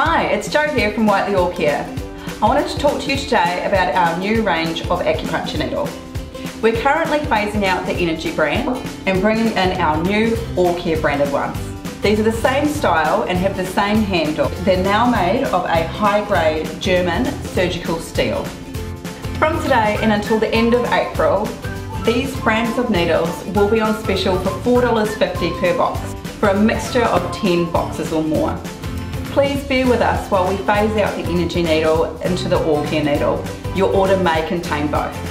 Hi, it's Jo here from Whiteley AllCare. I wanted to talk to you today about our new range of acupuncture needle. We're currently phasing out the Energy brand and bringing in our new AllCare branded ones. These are the same style and have the same handle. They're now made of a high-grade German surgical steel. From today and until the end of April, these brands of needles will be on special for $4.50 per box for a mixture of 10 boxes or more. Please bear with us while we phase out the energy needle into the AllCare needle. Your order may contain both.